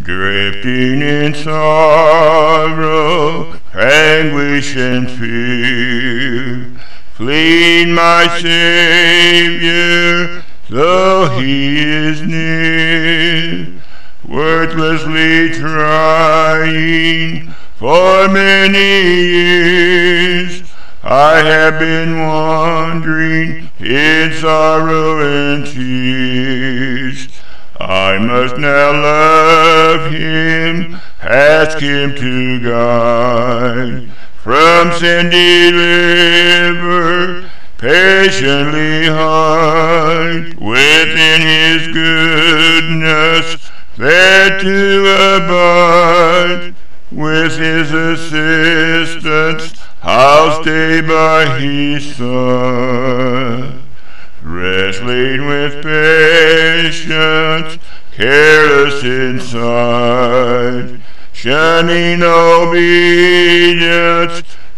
drifting in sorrow, anguish, and fear. Fleeing my Savior, though He is near, worthlessly trying for many years. I have been wandering in sorrow and tears. I must now love him, ask him to guide, from sin deliver, patiently hide, within his goodness, there to abide, with his assistance, I'll stay by his side. Wrestling with patience, careless inside, shunning obedience,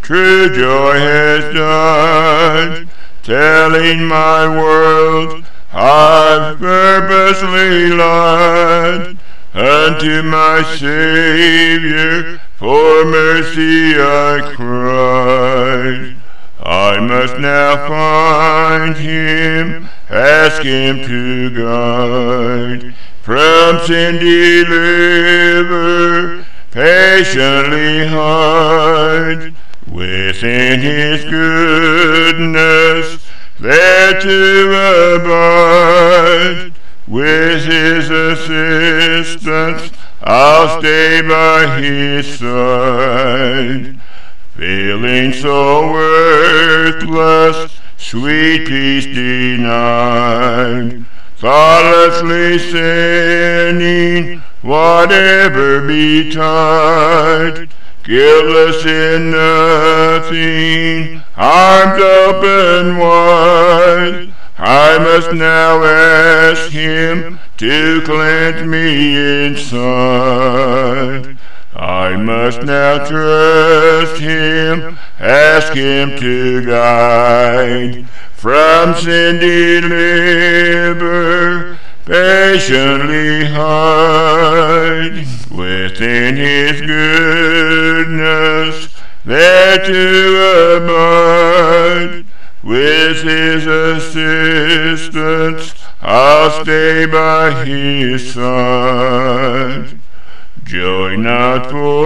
true joy has died, telling my world I've purposely lied unto my Savior, for mercy I cried. I must now find him, ask him to guide, from sin deliver, patiently hide, within his goodness, there to abide, with his assistance, I'll stay by his side. Feeling so worthless, sweet peace denied, thoughtlessly sinning, whatever betide, guiltless in nothing, arms open wide, I must now ask him to cleanse me inside. I must now trust him, ask him to guide, from sin deliver, patiently hide, within his goodness, there to abide, with his assistance, I'll stay by his side. Joy not forgotten,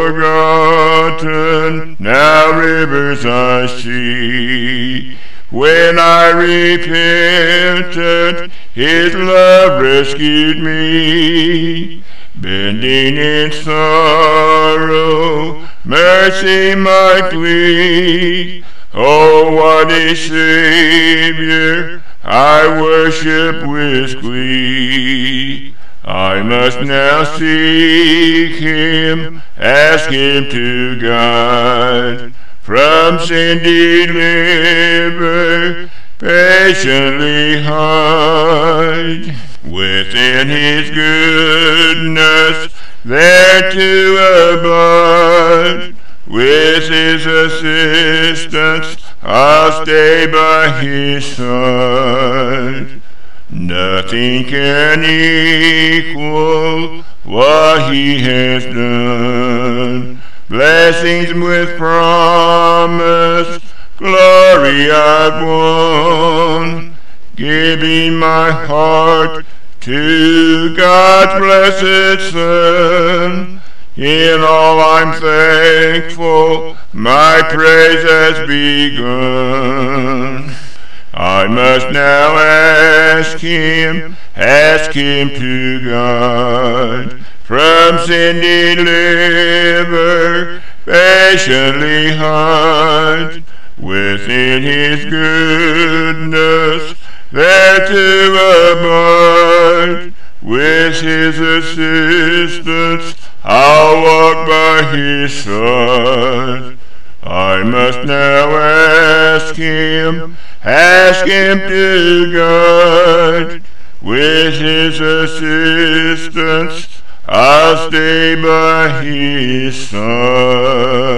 now rivers I see. When I repented, his love rescued me. Bending in sorrow, mercy my plea. Oh, what a Savior I worship with glee. I must now seek him, ask him to guide, from sin deliver, patiently hide, within his goodness, there to abide, with his assistance, I'll stay by his side. Nothing can equal what he has done. Blessings with promise, glory I've won. Giving my heart to God's blessed Son. In all I'm thankful, my praise has begun. I must now ask him, ask him to guide, from sin deliver, patiently hide, within his goodness, there to abide, with his assistance, I'll walk by his side. I must now ask him, ask him to guide. With his assistance, I'll stay by his side.